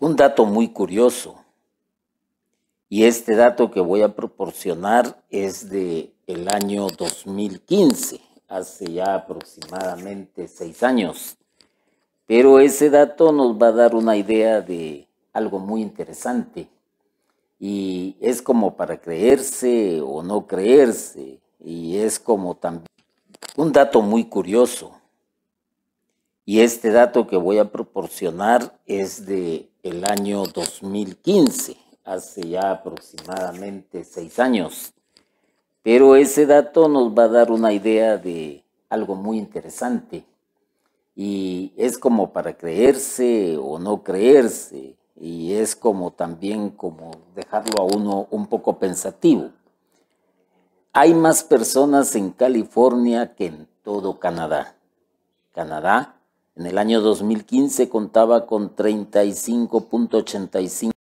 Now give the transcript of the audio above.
Un dato muy curioso. Y este dato que voy a proporcionar es de el año 2015, hace ya aproximadamente seis años. Pero ese dato nos va a dar una idea de algo muy interesante. Y es como para creerse o no creerse. Y es como también un dato muy curioso. Y este dato que voy a proporcionar es de el año 2015, hace ya aproximadamente seis años. Pero ese dato nos va a dar una idea de algo muy interesante. Y es como para creerse o no creerse. Y es como también como dejarlo a uno un poco pensativo. Hay más personas en California que en todo Canadá. Canadá en el año 2015 contaba con 35.85